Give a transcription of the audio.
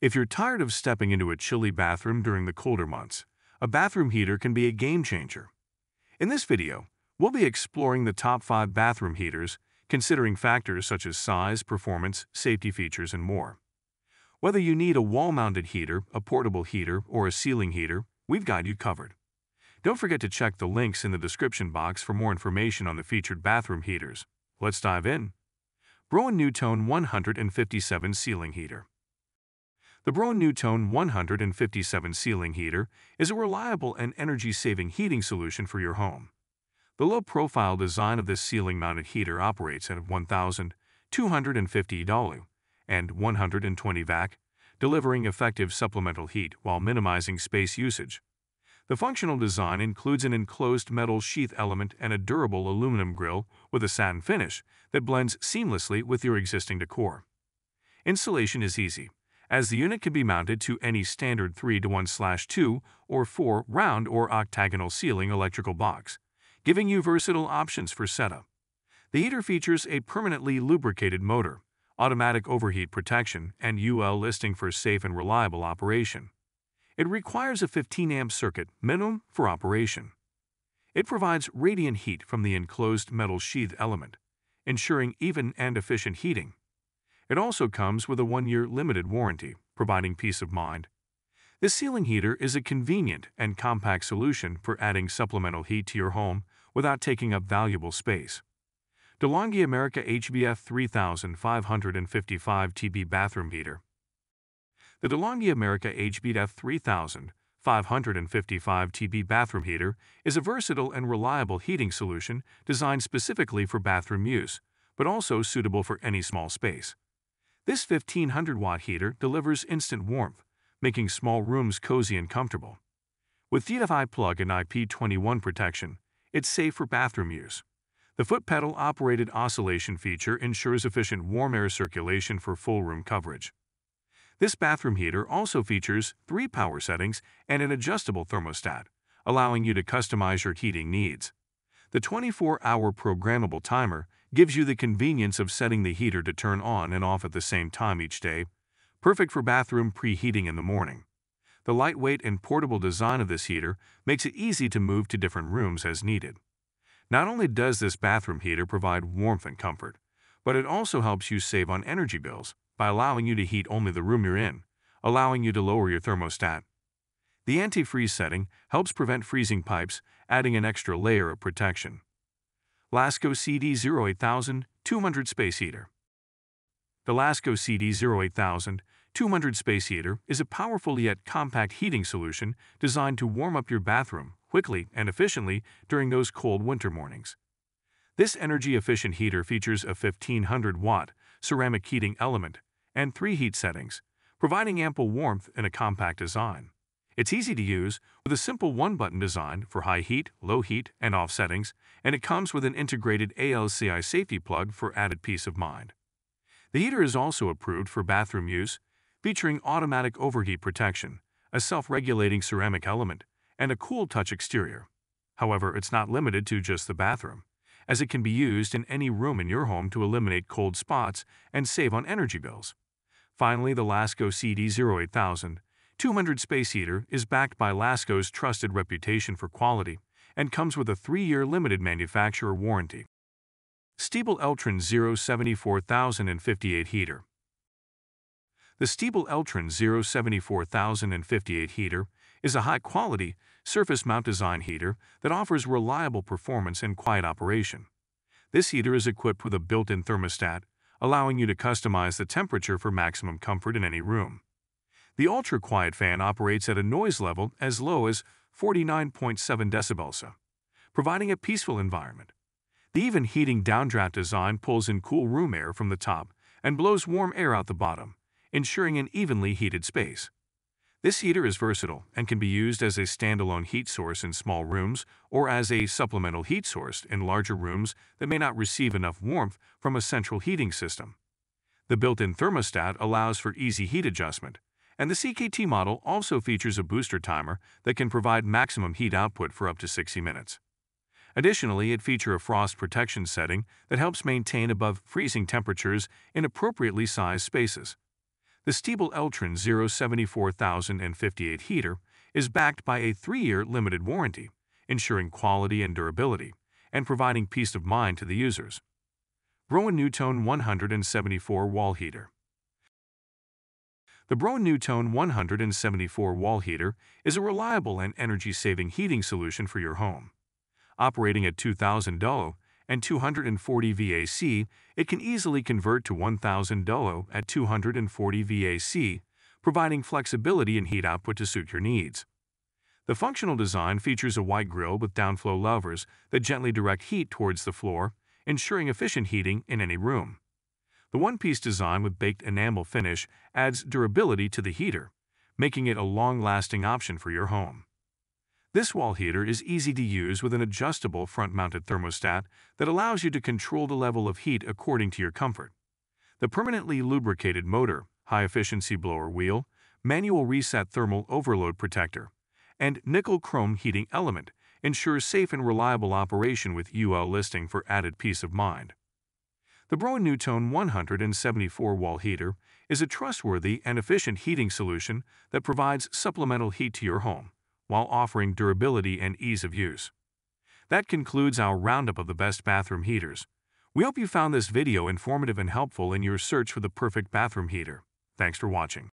If you're tired of stepping into a chilly bathroom during the colder months, a bathroom heater can be a game changer. In this video, we'll be exploring the top 5 bathroom heaters, considering factors such as size, performance, safety features, and more. Whether you need a wall-mounted heater, a portable heater, or a ceiling heater, we've got you covered. Don't forget to check the links in the description box for more information on the featured bathroom heaters. Let's dive in. Broan NuTone 157 Ceiling Heater The Broan NuTone 157 Ceiling Heater is a reliable and energy-saving heating solution for your home. The low-profile design of this ceiling-mounted heater operates at 1,250 dolu and 120 vac, delivering effective supplemental heat while minimizing space usage. The functional design includes an enclosed metal sheath element and a durable aluminum grill with a satin finish that blends seamlessly with your existing decor. Installation is easy, as the unit can be mounted to any standard 3-to-1-2 or 4 round or octagonal ceiling electrical box, giving you versatile options for setup. The heater features a permanently lubricated motor, automatic overheat protection, and UL listing for safe and reliable operation. It requires a 15 amp circuit minimum for operation. It provides radiant heat from the enclosed metal sheath element, ensuring even and efficient heating. It also comes with a one-year limited warranty, providing peace of mind. This ceiling heater is a convenient and compact solution for adding supplemental heat to your home without taking up valuable space. DeLonghi America HVF 3555 TB Bathroom Heater the DeLonghi America HVF 3000 555 TB bathroom heater is a versatile and reliable heating solution designed specifically for bathroom use, but also suitable for any small space. This 1500 watt heater delivers instant warmth, making small rooms cozy and comfortable. With GFI plug and IP21 protection, it's safe for bathroom use. The foot pedal operated oscillation feature ensures efficient warm air circulation for full room coverage. This bathroom heater also features three power settings and an adjustable thermostat, allowing you to customize your heating needs. The 24-hour programmable timer gives you the convenience of setting the heater to turn on and off at the same time each day, perfect for bathroom preheating in the morning. The lightweight and portable design of this heater makes it easy to move to different rooms as needed. Not only does this bathroom heater provide warmth and comfort, but it also helps you save on energy bills by allowing you to heat only the room you're in, allowing you to lower your thermostat. The antifreeze setting helps prevent freezing pipes, adding an extra layer of protection. Lasko CD08000 200 Space Heater The Lasko CD08000 200 Space Heater is a powerful yet compact heating solution designed to warm up your bathroom quickly and efficiently during those cold winter mornings. This energy-efficient heater features a 1500 watt ceramic heating element and three heat settings, providing ample warmth in a compact design. It's easy to use with a simple one-button design for high heat, low heat, and off settings, and it comes with an integrated ALCI safety plug for added peace of mind. The heater is also approved for bathroom use, featuring automatic overheat protection, a self-regulating ceramic element, and a cool touch exterior. However, it's not limited to just the bathroom, as it can be used in any room in your home to eliminate cold spots and save on energy bills. Finally, the Lasko CD08000 200 space heater is backed by Lasko's trusted reputation for quality and comes with a 3-year limited manufacturer warranty. Stiebel Eltron 074058 heater The Stiebel Eltron 074058 heater is a high-quality, surface mount design heater that offers reliable performance and quiet operation. This heater is equipped with a built-in thermostat, allowing you to customize the temperature for maximum comfort in any room. The ultra-quiet fan operates at a noise level as low as 49.7 decibels, providing a peaceful environment. The even heating downdraft design pulls in cool room air from the top and blows warm air out the bottom, ensuring an evenly heated space. This heater is versatile and can be used as a standalone heat source in small rooms or as a supplemental heat source in larger rooms that may not receive enough warmth from a central heating system. The built-in thermostat allows for easy heat adjustment, and the CKT model also features a booster timer that can provide maximum heat output for up to 60 minutes. Additionally, it features a frost protection setting that helps maintain above freezing temperatures in appropriately sized spaces. The Stiebel Eltron 074058 heater is backed by a three-year limited warranty, ensuring quality and durability, and providing peace of mind to the users. Broan NuTone 174 Wall Heater The Broan NuTone 174 wall heater is a reliable and energy-saving heating solution for your home. Operating at 2000 dolo and 240 VAC, it can easily convert to 1000 dolo at 240 VAC, providing flexibility in heat output to suit your needs. The functional design features a white grill with downflow levers that gently direct heat towards the floor, ensuring efficient heating in any room. The one-piece design with baked enamel finish adds durability to the heater, making it a long-lasting option for your home. This wall heater is easy to use with an adjustable front-mounted thermostat that allows you to control the level of heat according to your comfort. The permanently lubricated motor, high-efficiency blower wheel, manual reset thermal overload protector, and nickel-chrome heating element ensures safe and reliable operation with UL listing for added peace of mind. The Broan NuTone 174 wall heater is a trustworthy and efficient heating solution that provides supplemental heat to your home while offering durability and ease of use. That concludes our roundup of the best bathroom heaters. We hope you found this video informative and helpful in your search for the perfect bathroom heater. Thanks for watching.